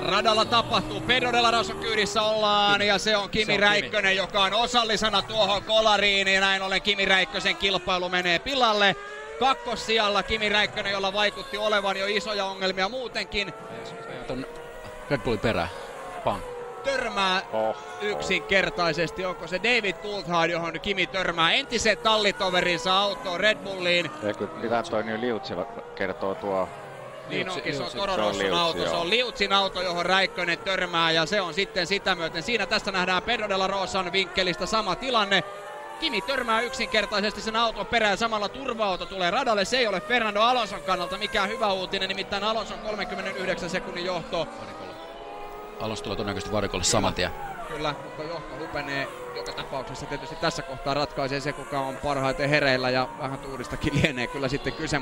Radalla tapahtuu, Pedro de la Rosa kyydissä ollaan ja se on Kimi Se on Räikkönen, joka on osallisena tuohon kolariin ja näin ollen Kimi Räikkösen kilpailu menee pilalle. Kakkossijalla Kimi Räikkönen, jolla vaikutti olevan jo isoja ongelmia muutenkin, Ton Red Bullin perään. Pang. törmää Oh. yksinkertaisesti. Onko se David Coulthard, johon Kimi törmää entiset tallitoverinsa autoon Red Bulliin. Ja kyllä pitää toi nyt liutsi kertoo tuo Niin Liutsi- onkin, se on Liutsi. Toro Se on Rosson Liutsi, auto. Se on Liutsin auto, johon Räikkönen törmää ja se on sitten sitä myöten. Siinä tästä nähdään Pedro de la Rosan vinkkelistä sama tilanne. Kimi törmää yksinkertaisesti sen auton perään, samalla turva-auto tulee radalle. Se ei ole Fernando Alonson kannalta mikään hyvä uutinen, nimittäin Alonson 39 sekunnin johto. Alonso tulee todennäköisesti varikolle saman tien. Kyllä, mutta johto hupenee joka tapauksessa tietysti tässä kohtaa ratkaisee se, kuka on parhaiten hereillä ja vähän tuuristakin lienee kyllä sitten kyse.